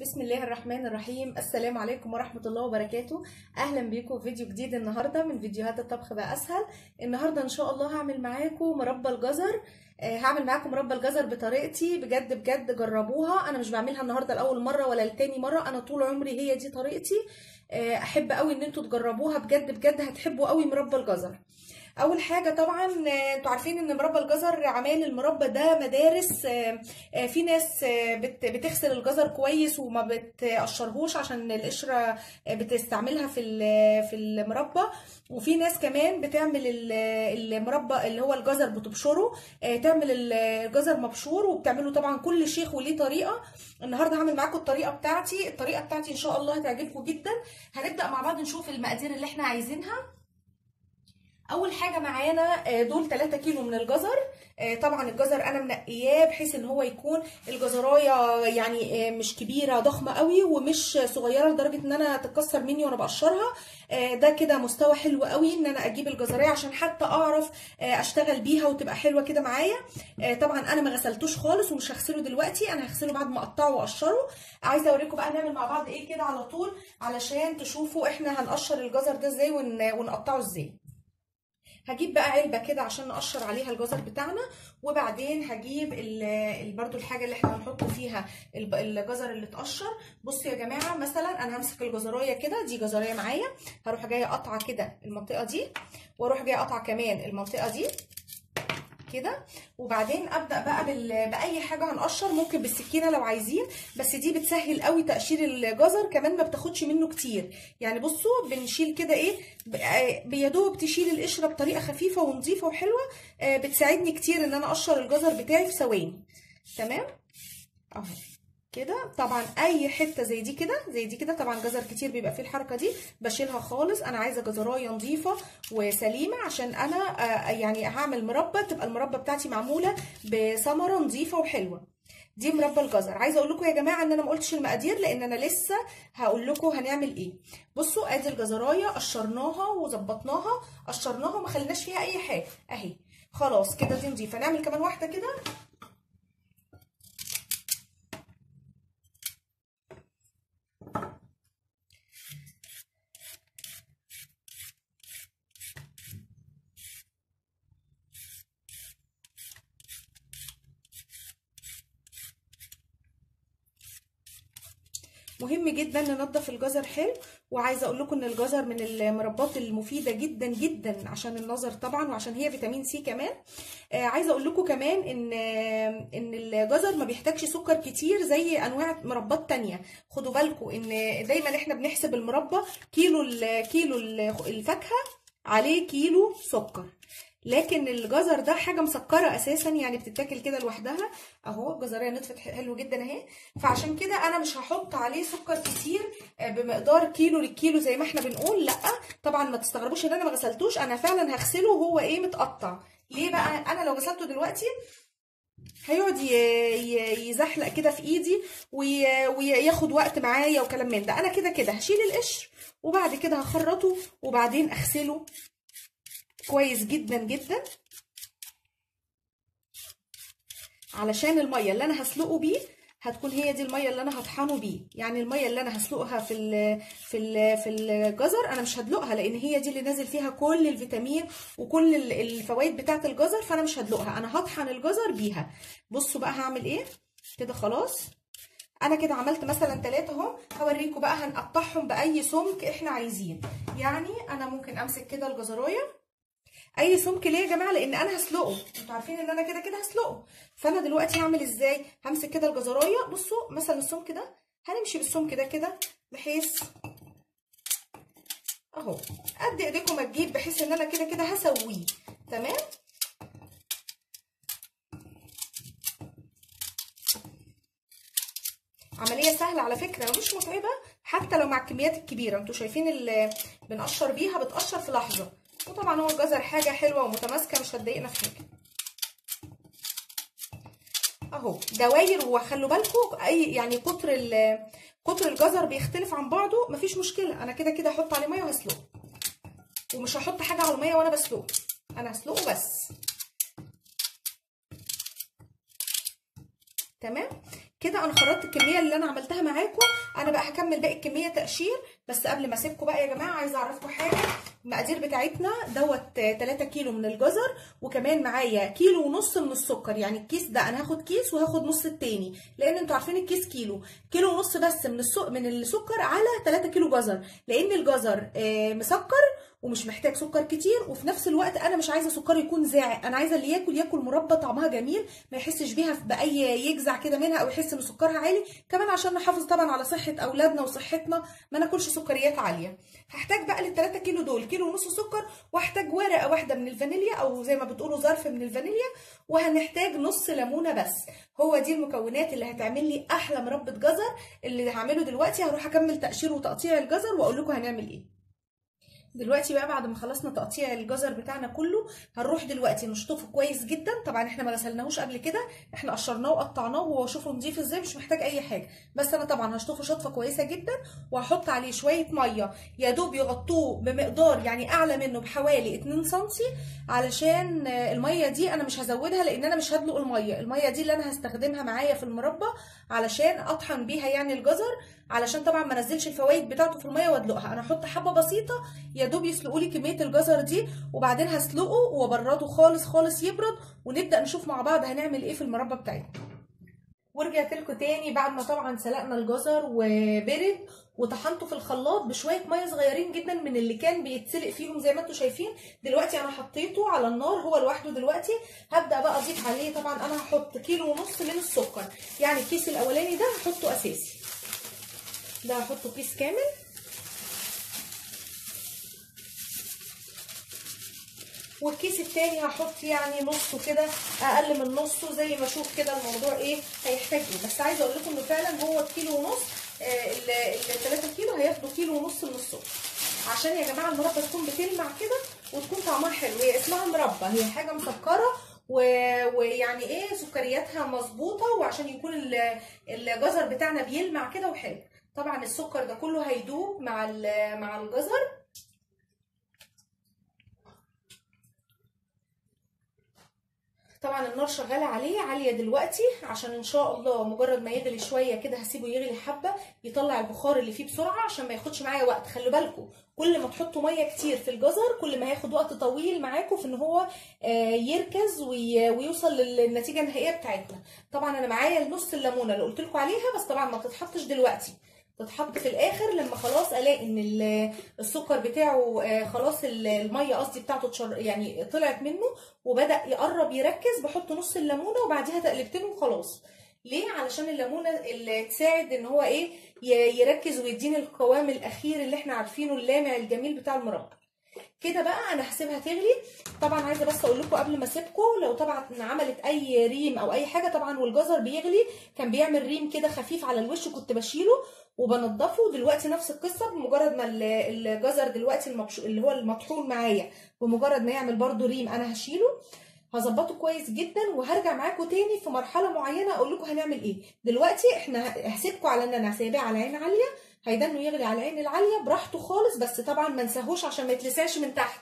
بسم الله الرحمن الرحيم. السلام عليكم ورحمة الله وبركاته. أهلا بيكم في فيديو جديد النهاردة من فيديوهات الطبخ بقى أسهل. النهاردة إن شاء الله هعمل معاكم مربى الجزر. آه، هعمل معاكم مربى الجزر بطريقتي. بجد بجد جربوها. أنا مش بعملها النهاردة لأول مرة ولا لتاني مرة. أنا طول عمري هي دي طريقتي. آه، أحب قوي إن أنتوا تجربوها. بجد بجد هتحبوا قوي مربى الجزر. أول حاجة طبعا أنتوا عارفين إن مربى الجزر عمال المربى ده مدارس آه، في ناس آه، بت- بتغسل الجزر كويس وما بتقشرهوش عشان القشرة آه، بتستعملها في في المربى. وفي ناس كمان بتعمل ال- المربى اللي هو الجزر بتبشره تعمل ال- الجزر مبشور وبتعمله طبعا كل شيخ وليه طريقة. النهارده هعمل معاكم الطريقة بتاعتي. الطريقة بتاعتي إن شاء الله هتعجبكم جدا. هنبدأ مع بعض نشوف المقادير اللي إحنا عايزينها. أول حاجة معانا آه، دول 3 كيلو من الجزر. آه، طبعا الجزر أنا منقياه بحيث إن هو يكون الجزراية يعني آه، مش كبيرة ضخمة قوي ومش صغيرة لدرجة إن أنا تتكسر مني وأنا بقشرها. ده كده مستوى حلو قوي إن أنا أجيب الجزريه عشان حتى أعرف أشتغل بيها وتبقى حلوة كده معايا. طبعا أنا ما غسلتوش خالص ومش هغسله دلوقتي أنا هغسله بعد ما أقطعه وأقشره. عايزة أوريكم بقى نعمل مع بعض إيه كده على طول علشان تشوفوا إحنا هنقشر الجزر ده إزاي ون- ونقطعه إزاي. هجيب بقى علبة كده عشان نقشر عليها الجزر بتاعنا وبعدين هجيب برضو الحاجة اللي إحنا هنحط فيها الجزر اللي اتقشر. بصوا يا جماعة مثلا أنا همسك الجزراية كده دي جزراية معايا. هروح جاية قطعه كده المنطقة دي وأروح جاية قطعه كمان المنطقة دي. كده. وبعدين أبدأ بقى بال... بأي حاجة هنقشر ممكن بالسكينة لو عايزين بس دي بتسهل قوي تقشير الجزر كمان ما بتاخدش منه كتير. يعني بصوا بنشيل كده إيه ب- آه، بيدوب تشيل القشرة بطريقة خفيفة ونظيفه وحلوة آه، بتساعدني كتير إن أنا أقشر الجزر بتاعي في ثواني. تمام؟ أهو. كده. طبعا أي حتة زي دي كده زي دي كده طبعا جزر كتير بيبقى فيه الحركة دي بشيلها خالص. أنا عايزة جزراية نظيفة وسليمة عشان أنا آه، يعني هعمل مربى تبقى المربى بتاعتي معمولة بثمرة نظيفة وحلوة. دي مربى الجزر. عايزة أقول لكم يا جماعة إن أنا ما قلتش المقادير لأن أنا لسه هقول لكم هنعمل إيه. بصوا أدي الجزراية قشرناها وظبطناها. قشرناها وما خليناش فيها أي حاجة. أهي. خلاص كده دي نظيفة. نعمل كمان واحدة كده. مهم جدا ننضف الجزر حلو وعايزة أقول لكم إن الجزر من المربات المفيدة جدا جدا عشان النظر طبعا وعشان هي فيتامين سي كمان. آه عايزة أقول لكم كمان إن آه إن الجزر ما بيحتاجش سكر كتير زي أنواع مربات تانية. خدوا بالكم إن دايما إحنا بنحسب المربى كيلو كيلو ال- الفاكهة عليه كيلو سكر. لكن الجزر ده حاجة مسكرة أساسا يعني بتتاكل كده لوحدها. أهو الجزريه نطفت حلو جدا أهي. فعشان كده أنا مش هحط عليه سكر كتير آه، بمقدار كيلو للكيلو زي ما إحنا بنقول. لأ طبعا ما تستغربوش إن أنا ما غسلتوش. أنا فعلا هغسله وهو إيه متقطع. ليه بقى؟ أنا لو غسلته دلوقتي هيقعد يزحلق كده في إيدي وي- وياخد وقت معايا وكلام من ده. أنا كده كده هشيل القشر وبعد كده هخرطه وبعدين أغسله كويس جدا جدا. علشان المية اللي أنا هسلقه بيه هتكون هي دي المية اللي أنا هطحنه بيه. يعني المية اللي أنا هسلقها في ال في ال في الجزر أنا مش هدلقها لأن هي دي اللي نازل فيها كل الفيتامين وكل ال- الفوائد بتاعة الجزر فأنا مش هدلقها. أنا هطحن الجزر بيها. بصوا بقى هعمل إيه؟ كده خلاص. أنا كده عملت مثلا ثلاثة أهو. هوريكم بقى هنقطعهم بأي سمك إحنا عايزين. يعني أنا ممكن أمسك كده الجزراية. أي سمك ليه يا جماعة؟ لأن أنا هسلقه. أنتوا عارفين إن أنا كده كده هسلقه. فأنا دلوقتي هعمل إزاي؟ همسك كده الجزراية. بصوا مثلا السمك ده هنمشي بالسمك ده كده بحيث أهو. قد إيديكم ما تجيب بحيث إن أنا كده كده هسويه. تمام؟ عملية سهلة على فكرة ومش متعبة. حتى لو مع الكميات الكبيرة. أنتوا شايفين اللي بنقشر بيها بتقشر في لحظة. وطبعا هو الجزر حاجة حلوة ومتماسكة مش هتضايقنا في حاجة. أهو دواير وخلوا بالكم أي يعني قطر قطر الجزر بيختلف عن بعضه مفيش مشكلة. أنا كده كده هحط عليه مية وهسلقه. ومش هحط حاجة على المية وأنا بسلقه. أنا هسلقه بس. تمام؟ كده أنا خرجت الكمية اللي أنا عملتها معاكم أنا بقى هكمل باقي الكمية تقشير. بس قبل ما أسيبكم بقى يا جماعة عايزة أعرفكم حاجة. المقادير بتاعتنا دوت 3 كيلو من الجزر وكمان معايا كيلو ونص من السكر. يعني الكيس ده أنا هاخد كيس وهاخد نص التاني لأن أنتوا عارفين الكيس كيلو. كيلو ونص بس من السك... من السكر على 3 كيلو جزر. لأن الجزر مسكر ومش محتاج سكر كتير وفي نفس الوقت أنا مش عايزة سكر يكون زاعق. أنا عايزة اللي ياكل ياكل مربى طعمها جميل ما يحسش بيها بأي يجزع كده منها أو يحس إن سكرها عالي. كمان عشان نحافظ طبعا على صحة أولادنا وصحتنا ما ناكلش سكريات عالية. هحتاج بقى لل 3 كيلو دول كيلو ونص سكر واحتاج ورقة واحدة من الفانيليا أو زي ما بتقولوا ظرف من الفانيليا وهنحتاج نص ليمونة بس. هو دي المكونات اللي هتعمل لي أحلى مربى جزر اللي هعمله دلوقتي. هروح أكمل تقشير وتقطيع الجزر وأقول لكم هنعمل إيه. دلوقتي بقى بعد ما خلصنا تقطيع الجزر بتاعنا كله هنروح دلوقتي نشطفه كويس جدا. طبعا إحنا ما غسلناهوش قبل كده إحنا قشرناه وقطعناه وهو شوفوا نضيف إزاي مش محتاج أي حاجة. بس أنا طبعا هشطفه شطفة كويسة جدا وهحط عليه شوية مية يا دوب يغطوه بمقدار يعني أعلى منه بحوالي 2 سم علشان المية دي أنا مش هزودها لأن أنا مش هدلق المية. المية دي اللي أنا هستخدمها معايا في المربى علشان أطحن بيها يعني الجزر. علشان طبعا ما انزلش الفوائد بتاعته في المية وادلقها. أنا هحط حبة بسيطة يا دوب يسلقوا لي كمية الجزر دي وبعدين هسلقه وابرده خالص خالص يبرد ونبدأ نشوف مع بعض هنعمل إيه في المربى بتاعتنا. ورجعت لكم تاني بعد ما طبعا سلقنا الجزر وبرد وطحنته في الخلاط بشوية مية صغيرين جدا من اللي كان بيتسلق فيهم زي ما أنتم شايفين. دلوقتي أنا حطيته على النار هو لوحده دلوقتي. هبدأ بقى أضيف عليه طبعا أنا هحط كيلو ونص من السكر. يعني الكيس الأولاني ده هحطه أساسي. ده هحطه كيس كامل. والكيس التاني هحط يعني نصه كده أقل من نصه زي ما أشوف كده الموضوع إيه هيحتاج إيه. بس عايزة أقول لكم إنه فعلا هو كيلو ونص ال 3 كيلو هياخدوا كيلو ونص من السكر عشان يا جماعة المربى تكون بتلمع كده وتكون طعمها حلو. هي اسمها مربى هي حاجة مسكرة ويعني إيه سكرياتها مظبوطة وعشان يكون الجزر بتاعنا بيلمع كده وحلو. طبعا السكر ده كله هيدوب مع مع الجزر. طبعا النار شغالة عليه عالية دلوقتي عشان إن شاء الله مجرد ما يغلي شوية كده هسيبه يغلي حبة يطلع البخار اللي فيه بسرعة عشان ما ياخدش معايا وقت. خلوا بالكم كل ما تحطوا مية كتير في الجزر كل ما هياخد وقت طويل معاكم في إن هو يركز ويوصل للنتيجة النهائية بتاعتنا. طبعا أنا معايا النص الليمونة اللي قلت لكم عليها بس طبعا ما بتتحطش دلوقتي. تتحط في الآخر لما خلاص ألاقي إن السكر بتاعه خلاص المية قصدي بتاعته يعني طلعت منه وبدأ يقرب يركز بحط نص الليمونة وبعديها تقلبتين وخلاص. ليه؟ علشان الليمونة اللي تساعد إن هو إيه يركز ويديني القوام الأخير اللي إحنا عارفينه اللامع الجميل بتاع المربى كده بقى أنا هسيبها تغلي. طبعا عايزة بس أقول لكم قبل ما أسيبكم لو طبعا عملت أي ريم أو أي حاجة طبعا والجزر بيغلي. كان بيعمل ريم كده خفيف على الوش كنت بشيله وبنضفه. دلوقتي نفس القصة بمجرد ما الجزر دلوقتي. اللي هو المطحون معايا. بمجرد ما يعمل برده ريم أنا هشيله. هظبطه كويس جدا وهرجع معاكم تاني في مرحلة معينة أقول لكم هنعمل إيه. دلوقتي إحنا هسيبكم على إن أنا سايباه على عين عالية. هيدنه يغلي على العين العالية براحته خالص بس طبعا ما نساهوش عشان ما يتلسعش من تحت.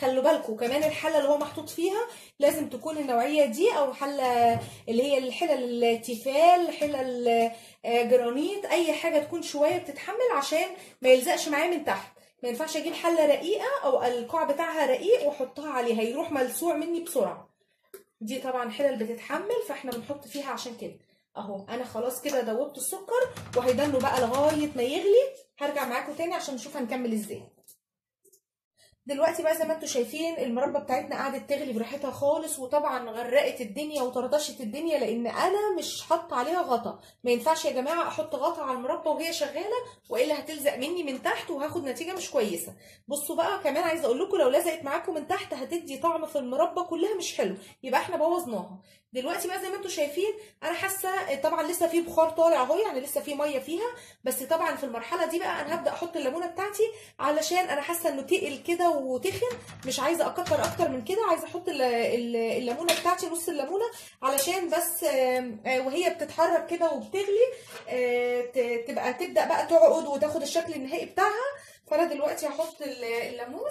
خلوا بالكم كمان الحلة اللي هو محطوط فيها لازم تكون النوعية دي أو حلة اللي هي الحلل التيفال حلل جرانيت أي حاجة تكون شوية بتتحمل عشان ما يلزقش معايا من تحت. ما ينفعش أجيب حلة رقيقة أو القاع بتاعها رقيق وأحطها عليها يروح ملسوع مني بسرعة. دي طبعا حلل بتتحمل فإحنا بنحط فيها عشان كده. اهو أنا خلاص كده دوبت السكر وهيدنوا بقى لغاية ما يغلي. هرجع معاكم تاني عشان نشوف هنكمل إزاي. دلوقتي بقى زي ما أنتم شايفين المربى بتاعتنا قعدت تغلي براحتها خالص وطبعا غرقت الدنيا وطرطشت الدنيا لأن أنا مش حاطة عليها غطا. ما ينفعش يا جماعة أحط غطا على المربى وهي شغالة وإلا هتلزق مني من تحت وهاخد نتيجة مش كويسة. بصوا بقى كمان عايزة أقول لكم لو لزقت معاكم من تحت هتدي طعم في المربى كلها مش حلو. يبقى إحنا بوظناها. دلوقتي بقى زي ما أنتم شايفين أنا حاسة طبعا لسه في بخار طالع أهو يعني لسه في مية فيها. بس طبعا في المرحلة دي بقى أنا هبدأ أحط الليمونة بتاعتي علشان أنا حاسة إنه تقل كده وتخن. مش عايزة أكتر أكتر من كده. عايزة أحط الليمونة بتاعتي نص الليمونة علشان بس وهي بتتحرك كده وبتغلي تبقى تبدأ بقى تعقد وتاخد الشكل النهائي بتاعها. فأنا دلوقتي هحط الليمون.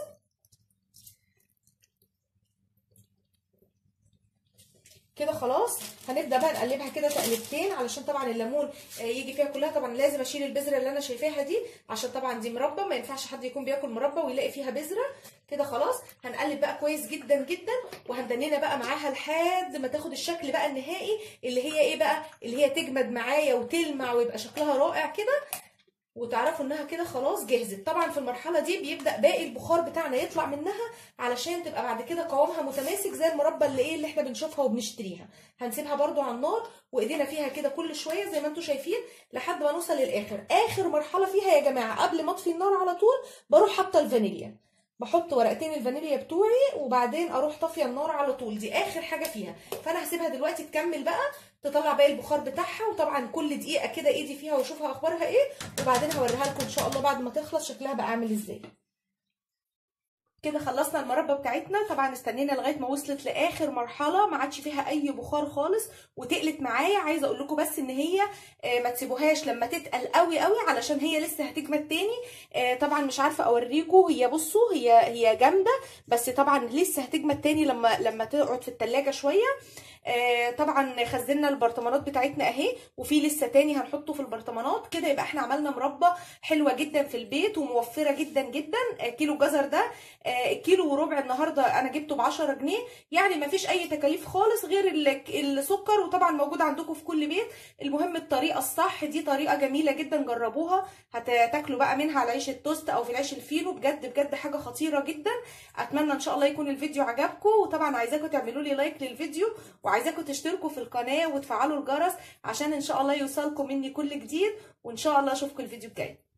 كده خلاص. هنبدأ بقى نقلبها كده تقلبتين علشان طبعا الليمون يجي فيها كلها. طبعا لازم أشيل البذرة اللي أنا شايفاها دي عشان طبعا دي مربى. ما ينفعش حد يكون بياكل مربى ويلاقي فيها بذرة. كده خلاص. هنقلب بقى كويس جدا جدا وهندنينا بقى معاها لحد ما تاخد الشكل بقى النهائي اللي هي إيه بقى؟ اللي هي تجمد معايا وتلمع ويبقى شكلها رائع كده. وتعرفوا انها كده خلاص جهزت. طبعا في المرحلة دي بيبدأ باقي البخار بتاعنا يطلع منها علشان تبقى بعد كده قوامها متماسك زي المربى اللي إيه اللي إحنا بنشوفها وبنشتريها. هنسيبها برده على النار وايدينا فيها كده كل شوية زي ما أنتم شايفين لحد ما نوصل للآخر. آخر مرحلة فيها يا جماعة قبل ما اطفي النار على طول بروح حاطة الفانيليا. بحط ورقتين الفانيليا بتوعي وبعدين أروح طافية النار على طول. دي آخر حاجة فيها. فأنا هسيبها دلوقتي تكمل بقى تطلع باقي البخار بتاعها وطبعا كل دقيقة كده ايدي فيها واشوفها أخبارها إيه وبعدين هوريها لكم إن شاء الله بعد ما تخلص شكلها بقى عامل إزاي. كده خلصنا المربى بتاعتنا. طبعا استنينا لغاية ما وصلت لآخر مرحلة ما عادش فيها أي بخار خالص وتقلت معايا. عايزة أقول لكم بس إن هي ما تسيبوهاش لما تتقل قوي قوي علشان هي لسه هتجمد تاني. طبعا مش عارفة أوريكم هي بصوا هي هي جامدة بس طبعا لسه هتجمد تاني لما لما تقعد في التلاجة شوية. آه طبعا خزنا البرطمانات بتاعتنا أهي وفي لسه تاني هنحطه في البرطمانات. كده يبقى إحنا عملنا مربى حلوة جدا في البيت وموفرة جدا جدا. آه كيلو جزر ده آه كيلو وربع النهارده أنا جبته ب 10 جنيه. يعني ما فيش اي تكاليف خالص غير السكر وطبعا موجود عندكم في كل بيت. المهم الطريقة الصح دي طريقة جميلة جدا جربوها. هتاكلوا بقى منها على عيش التوست أو في العيش الفينو. بجد بجد حاجة خطيرة جدا. أتمنى إن شاء الله يكون الفيديو عجبكم. وطبعا عايزاكم تعملوا لي like للفيديو وعايزاكم تشتركوا في القناة وتفعلوا الجرس عشان إن شاء الله يوصلكم مني كل جديد. وإن شاء الله أشوفكم الفيديو الجاي.